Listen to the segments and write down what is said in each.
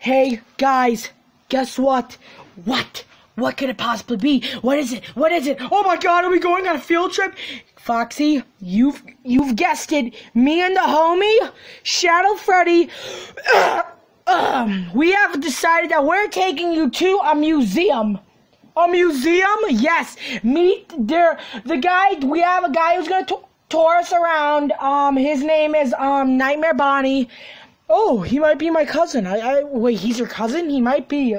Hey, guys, guess what? What? What could it possibly be? What is it? What is it? Oh my god, are we going on a field trip? Foxy, you've you've guessed it. Me and the homie, Shadow Freddy, um, we have decided that we're taking you to a museum. A museum? Yes. Meet there the guy we have a guy who's gonna tour us around. Um his name is um Nightmare Bonnie. Oh, he might be my cousin. I, I wait, he's your cousin? He might be.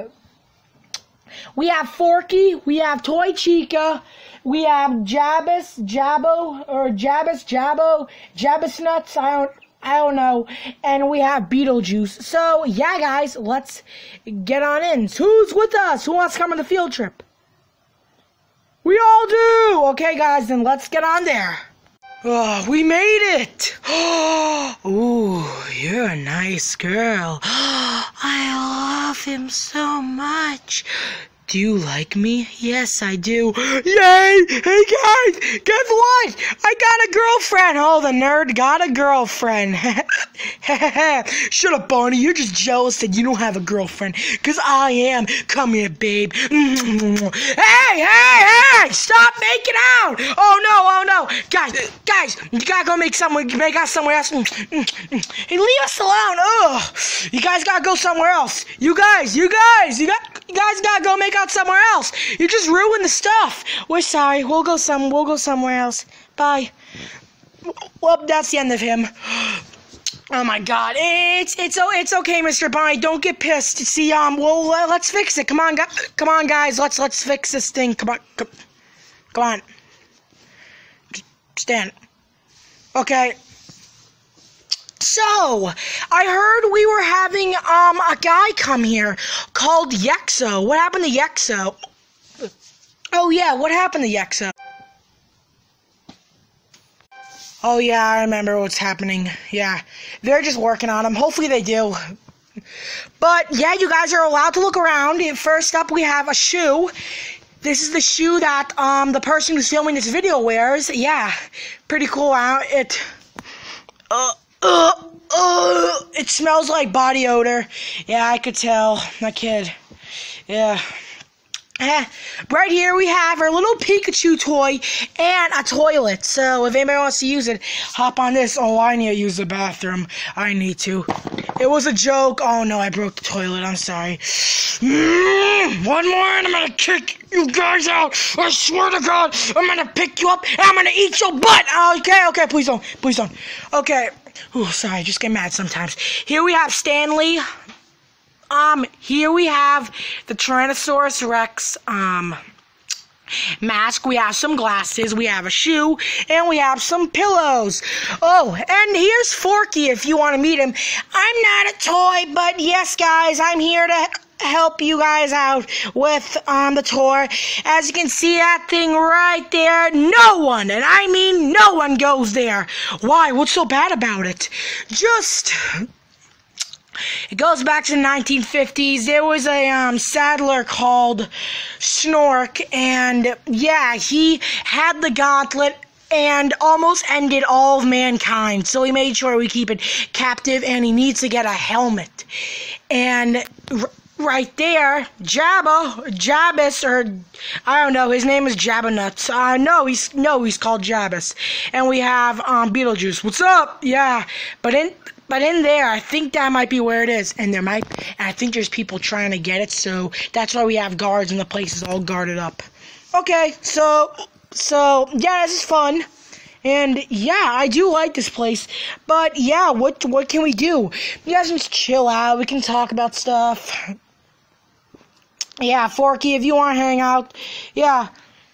We have Forky, we have Toy Chica, we have Jabus, Jabbo, or Jabus, Jabbo, Jabus Nuts, I don't, I don't know, and we have Beetlejuice. So, yeah, guys, let's get on in. Who's with us? Who wants to come on the field trip? We all do! Okay, guys, then let's get on there. Oh, we made it! Ooh, you're a nice girl. I love him so much. Do you like me? Yes, I do. Yay! Hey guys, guess what? I got a girlfriend. Oh, the nerd got a girlfriend. Shut up, Barney. You're just jealous that you don't have a girlfriend. Cause I am. Come here, babe. Hey, hey, hey! Stop making out! Oh no, oh no, guys, guys, you gotta go make somewhere, make out somewhere else. Hey, leave us alone. Ugh, you guys gotta go somewhere else. You guys, you guys, you got, you guys gotta go make out somewhere else. You just ruined the stuff. We're sorry. We'll go some. We'll go somewhere else. Bye. Well, that's the end of him. Oh my God! It's it's oh it's okay, Mr. Bonnie. Don't get pissed. See, um, well, let's fix it. Come on, guys. Come on, guys. Let's let's fix this thing. Come on, come, come on. Stand. Okay. So, I heard we were having um a guy come here called Yexo. What happened to Yexo? Oh yeah, what happened to Yexo? Oh yeah, I remember what's happening. Yeah, they're just working on him. Hopefully they do. But yeah, you guys are allowed to look around. First up, we have a shoe. This is the shoe that um the person who's filming this video wears. Yeah, pretty cool. It uh uh uh it smells like body odor. Yeah, I could tell. My kid. Yeah. Eh, right here we have our little Pikachu toy and a toilet. So if anybody wants to use it, hop on this. Oh, I need to use the bathroom. I need to. It was a joke. Oh no, I broke the toilet. I'm sorry. Mm, one more and I'm gonna kick you guys out. I swear to God, I'm gonna pick you up and I'm gonna eat your butt. Okay, okay, please don't. Please don't. Okay. Oh, sorry, I just get mad sometimes. Here we have Stanley. Um, here we have the Tyrannosaurus Rex, um, mask, we have some glasses, we have a shoe, and we have some pillows. Oh, and here's Forky if you want to meet him. I'm not a toy, but yes, guys, I'm here to help you guys out with on the tour. As you can see that thing right there, no one, and I mean no one goes there. Why? What's so bad about it? Just it goes back to the 1950s. There was a um, saddler called Snork, and yeah, he had the gauntlet and almost ended all of mankind. So he made sure we keep it captive, and he needs to get a helmet. And right there, Jabba, Jabus, or I don't know, his name is Jabba Nuts. Uh, no, he's no, he's called Jabus. And we have um, Beetlejuice. What's up? Yeah, but in but in there, I think that might be where it is, and there might, and I think there's people trying to get it, so that's why we have guards and the place is all guarded up. Okay, so, so yeah, this is fun. And yeah, I do like this place. But yeah, what what can we do? You guys just chill out. We can talk about stuff. Yeah, Forky, if you want to hang out. Yeah.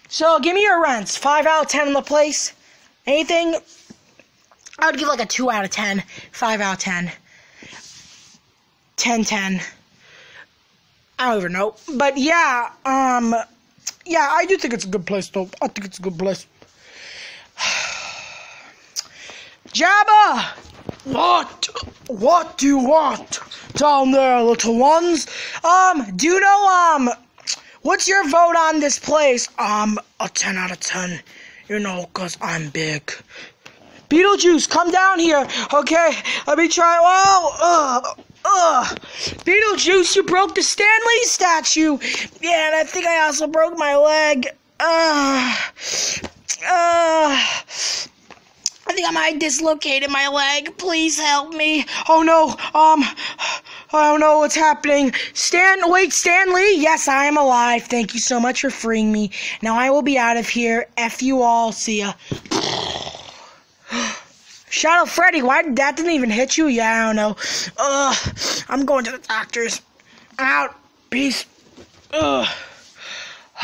So give me your rents. Five out of ten in the place. Anything? I would give like a 2 out of 10, 5 out of 10, 10 10. I don't even know. But yeah, um, yeah, I do think it's a good place though. I think it's a good place. Jabba! What? What do you want down there, little ones? Um, do you know, um, what's your vote on this place? Um, a 10 out of 10. You know, cause I'm big. Beetlejuice, come down here. Okay, let me try. Oh, uh, Ugh. Beetlejuice, you broke the Stanley statue. Yeah, and I think I also broke my leg. Ugh. Ugh. I think I might dislocated my leg. Please help me. Oh no. Um. Oh, I don't know what's happening. Stan, wait, Stanley. Yes, I am alive. Thank you so much for freeing me. Now I will be out of here. F you all. See ya. Shadow Freddy, why that didn't even hit you? Yeah, I don't know. Ugh, I'm going to the doctors. Out. Peace. Ugh.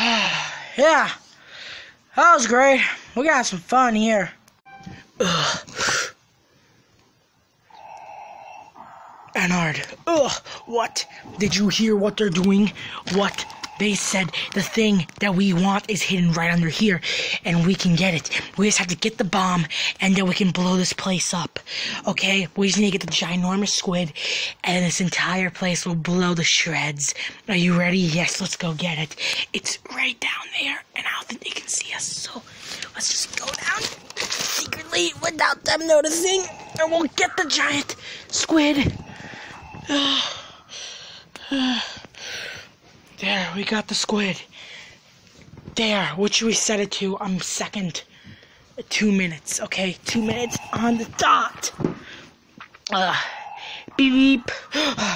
yeah. That was great. We got some fun here. Ugh. Bernard. Ugh. What? Did you hear what they're doing? What? They said the thing that we want is hidden right under here, and we can get it. We just have to get the bomb, and then we can blow this place up. Okay? We just need to get the ginormous squid, and this entire place will blow to shreds. Are you ready? Yes, let's go get it. It's right down there, and I don't think they can see us, so let's just go down secretly without them noticing, and we'll get the giant squid. There, we got the squid. There, what should we set it to? I'm second. Two minutes, okay? Two minutes on the dot. Uh, beep. oh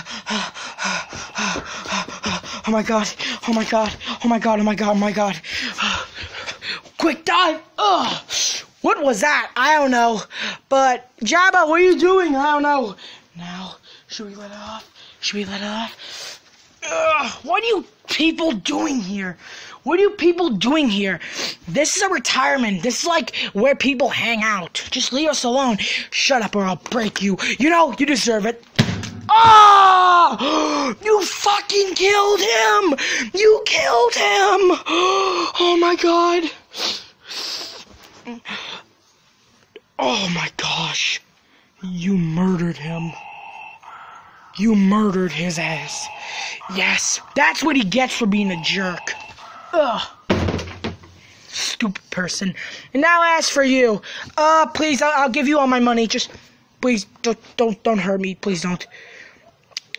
my god, oh my god, oh my god, oh my god, oh my god. Quick dive! Ugh! What was that? I don't know. But, Jabba, what are you doing? I don't know. Should we let it off? Should we let it off? Ugh, what are you people doing here? What are you people doing here? This is a retirement. This is like where people hang out. Just leave us alone. Shut up or I'll break you. You know, you deserve it. Ah! You fucking killed him! You killed him! Oh my god. Oh my gosh. You murdered him. You murdered his ass. Yes, that's what he gets for being a jerk. Ugh. Stupid person. And now as for you, uh, please, I'll, I'll give you all my money. Just, please, don't, don't, don't hurt me. Please don't.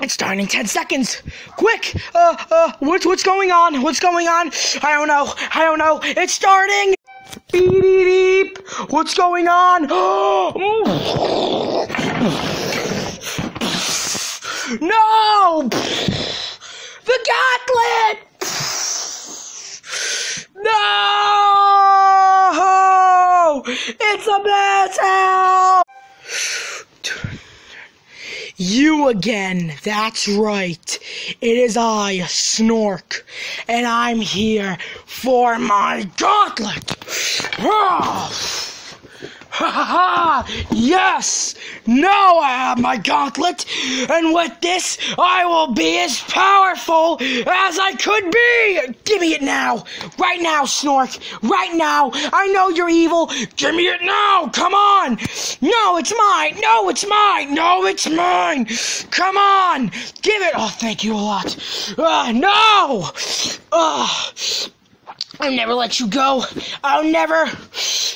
It's starting in 10 seconds. Quick! Uh, uh, what's, what's going on? What's going on? I don't know. I don't know. It's starting! Beep, beep, beep. What's going on? no! The gauntlet! No! It's a battle! You again, that's right. It is I, Snork, and I'm here for my gauntlet! Ah! Ha ha ha! Yes! Now I have my gauntlet, and with this, I will be as powerful as I could be! Give me it now! Right now, Snork! Right now! I know you're evil! Give me it now! Come on! No, it's mine! No, it's mine! No, it's mine! Come on! Give it! Oh, thank you a lot! Uh, no! Uh, I'll never let you go. I'll never.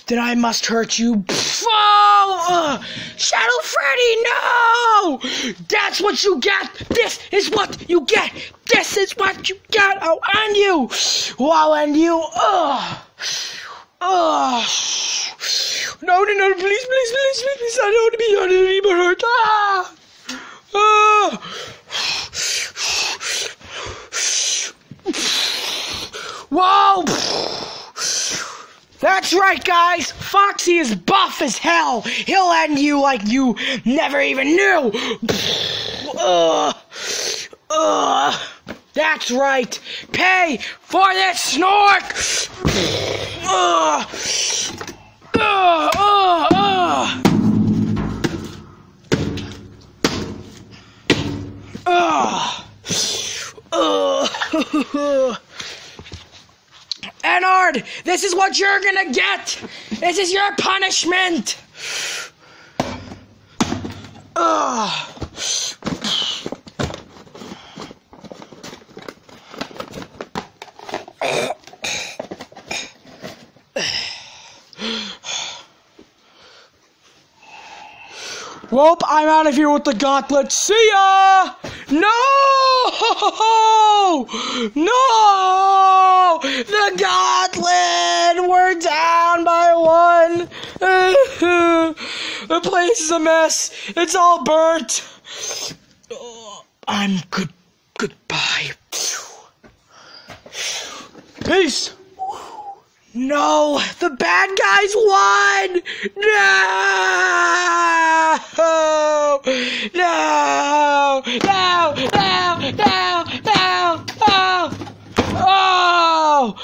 Then I must hurt you. Oh, Shadow Freddy, no! That's what you get. This is what you get. This is what you get. I'll end you. Oh, I'll you. Ugh. Ugh. No, no, no, please, please, please, please, please. I don't want to be hurt. Ah. Ah. Whoa! That's right, guys. Foxy is buff as hell. He'll end you like you never even knew. That's right. Pay for this snork. Ugh. Ugh. Ugh. Ugh. Ugh. Ennard, this is what you're gonna get. This is your punishment. Ugh. Well, I'm out of here with the gauntlet. See ya! No! No! The gauntlet! We're down by one! the place is a mess. It's all burnt. I'm good. Goodbye. Peace! No! The bad guys won! No! No! No! No! No! No! Oh! Oh!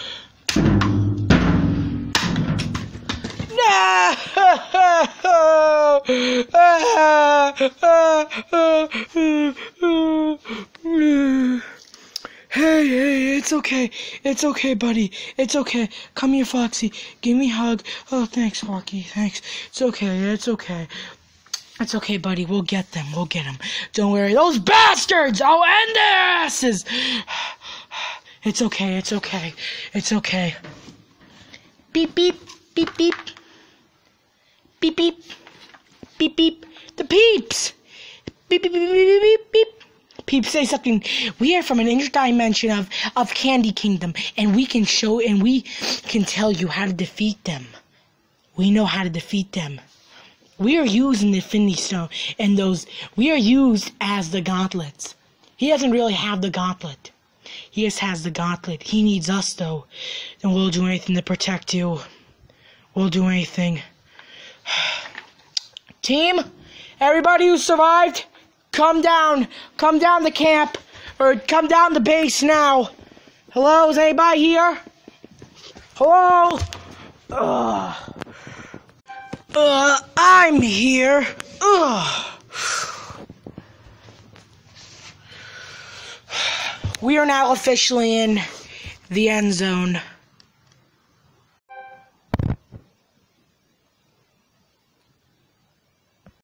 No! Hey, hey, it's okay. It's okay, buddy. It's okay. Come here, Foxy. Give me a hug. Oh, thanks, Rocky. Thanks. It's okay. It's okay. It's okay, buddy. We'll get them. We'll get them. Don't worry. Those bastards! I'll end their asses! It's okay. It's okay. It's okay. Beep, beep. Beep, beep. Beep, beep. Beep, beep. The peeps! Beep, beep, beep, beep, beep, beep, Peeps say something. We are from an interdimension of, of Candy Kingdom, and we can show and we can tell you how to defeat them. We know how to defeat them. We are using the Infinity Stone and those. We are used as the gauntlets. He doesn't really have the gauntlet. He just has the gauntlet. He needs us though, and we'll do anything to protect you. We'll do anything. Team, everybody who survived, come down. Come down the camp. Or come down the base now. Hello, is anybody here? Hello? Ugh. Uh, I'm here. Ugh. We are now officially in the end zone.